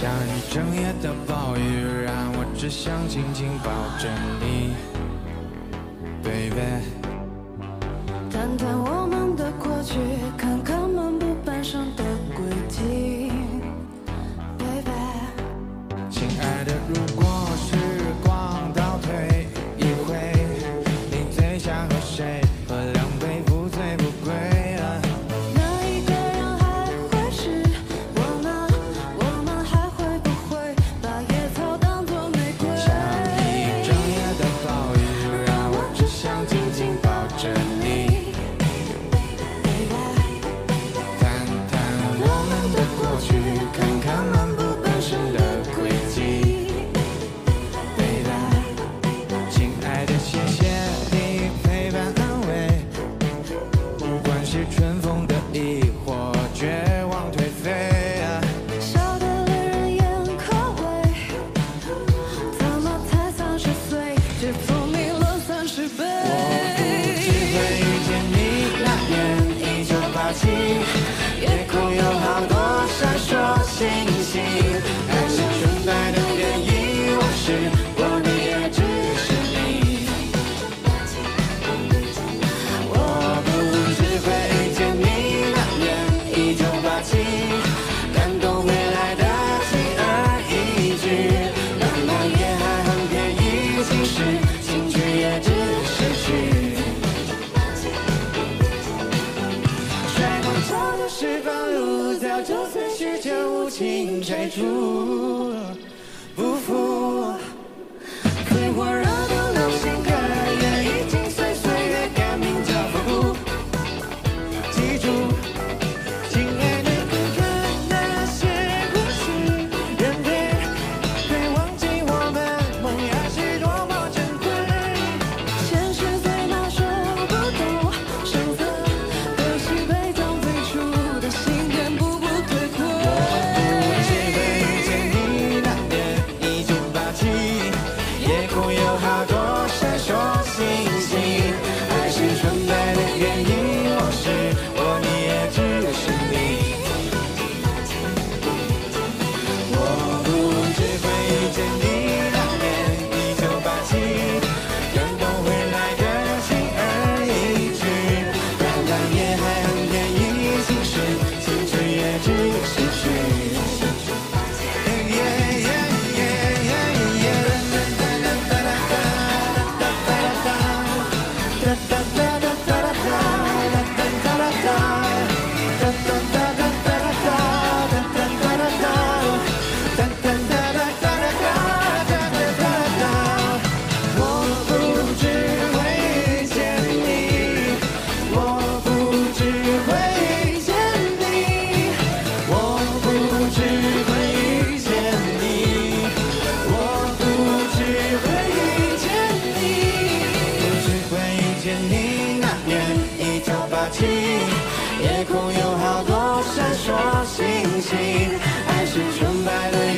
下一整夜的暴雨让我只想紧紧抱着你 baby 谈谈我们的过去看 different. 就算世界无情拆除 da da 睛夜空有好多闪烁星星爱是纯白的